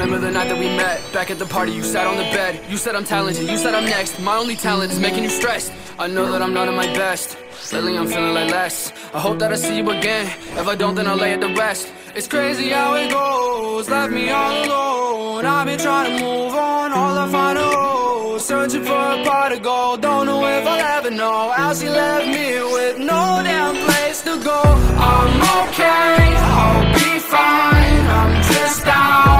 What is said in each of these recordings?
Remember the night that we met Back at the party, you sat on the bed. You said I'm talented, you said I'm next. My only talent is making you stressed. I know that I'm not at my best. Lately I'm feeling like less. I hope that I see you again. If I don't, then I'll lay it to rest. It's crazy how it goes. Left me all alone. I've been trying to move on All I find are holes Searching for a pot of gold. Don't know if I'll ever know How she left me with no damn place to go. I'm okay, I'll be fine. I'm just out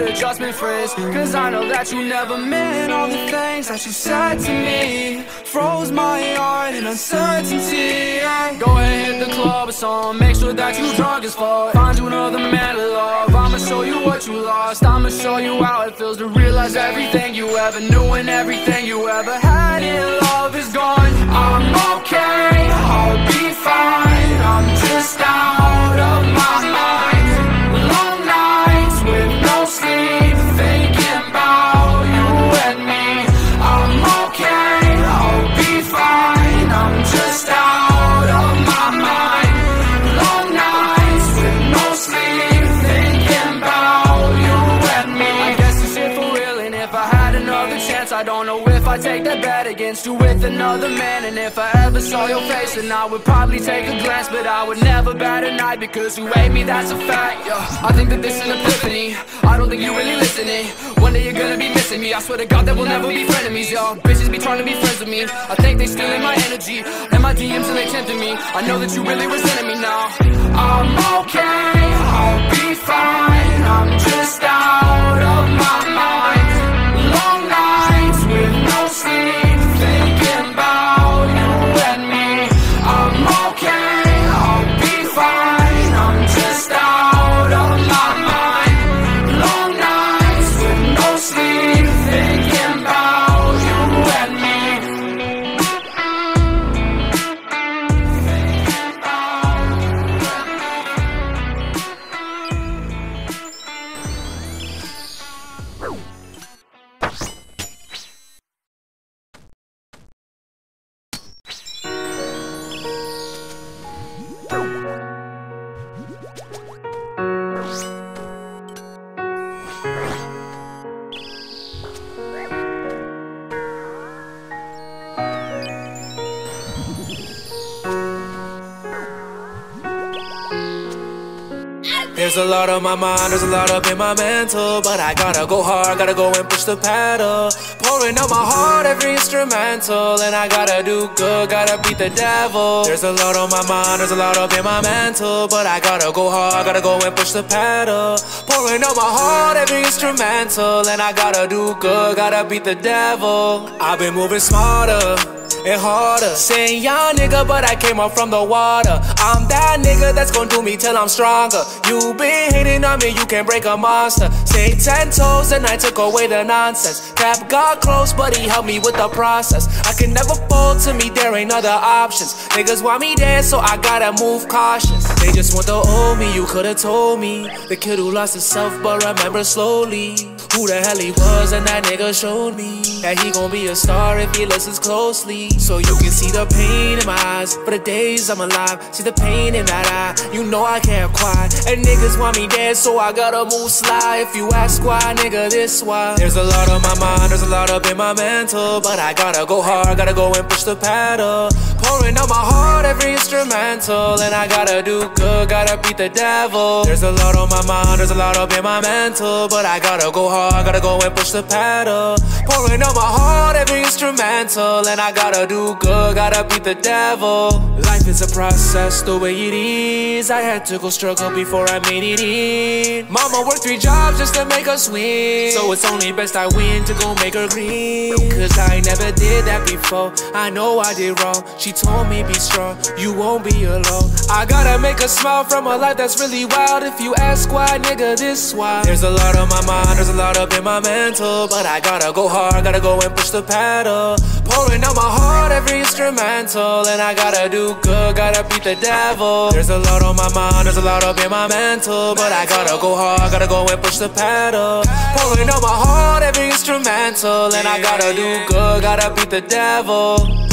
should've just been friends. Cause I know that you never meant All the things that you said to me. Froze my heart in uncertainty. Go and hit the club or something. Make sure that you drunk as fuck. Find you another man to love. I'ma show you what you lost. I'ma show you how it feels to realize everything you ever knew And everything you ever had in love is gone. I'm okay, I'll be fine. I'm just out of my mind I'd take that bet against you with another man. And if I ever saw your face Then I would probably take a glance. But I would never bat an eye Because you hate me, that's a fact. Yeah. I think that this is an epiphany. I don't think you really listening. One day you're gonna be missing me. I swear to God that we'll never be frenemies, yo Bitches be trying to be friends with me. I think they stealing my energy And my DMs and they tempting me. I know that you really resenting me now. I'm okay, I'll be fine There's a lot on my mind, there's a lot up in my mental But I gotta go hard, gotta go and push the pedal. Pouring out my heart, every instrumental And I gotta do good, gotta beat the devil. There's a lot on my mind, there's a lot up in my mental But I gotta go hard, gotta go and push the pedal. Pouring out my heart, every instrumental And I gotta do good, gotta beat the devil. I've been moving smarter and harder. Saying young nigga, but I came up from the water. I'm that nigga that's gonna do me till I'm stronger. You been hating on me, you can't break a monster. Say ten toes and I took away the nonsense. Cap got close, but he helped me with the process. I can never fold to me, there ain't other options. Niggas want me dead, so I gotta move cautious. They just want the old me, you could've told me. The kid who lost himself, but remember slowly. Who the hell he was, and that nigga showed me that he gon' be a star if he listens closely. So you can see the pain in my eyes for the days I'm alive. See the pain in that eye, you know I can't cry. And niggas want me dead, so I gotta move sly. If you ask why, nigga, this why. There's a lot on my mind, there's a lot up in my mental, but I gotta go hard, gotta go and push the pedal. Pouring out my heart, every instrumental, and I gotta do good, gotta beat the devil. There's a lot on my mind, there's a lot up in my mental, but I gotta go hard, gotta go and push the pedal. Pouring out my heart, every instrumental, and I gotta do good, gotta beat the devil. Life is a process, the way it is. I had to go struggle before I made it in. Mama worked three jobs just to make us win. So it's only best I win to go make her green. Cause I never did that before. I know I did wrong. She told me be strong, you won't be alone. I gotta make a smile from a life that's really wild. If you ask why, nigga, this why. There's a lot on my mind, there's a lot up in my mental. But I gotta go hard, gotta go and push the pedal. Pouring out my heart, every instrumental. And I gotta do good, gotta beat the devil. There's a lot on my mind, there's a lot up in my mental. But I gotta go hard, gotta go and push the pedal. Pouring out my heart, every instrumental. And I gotta do good, gotta beat the devil.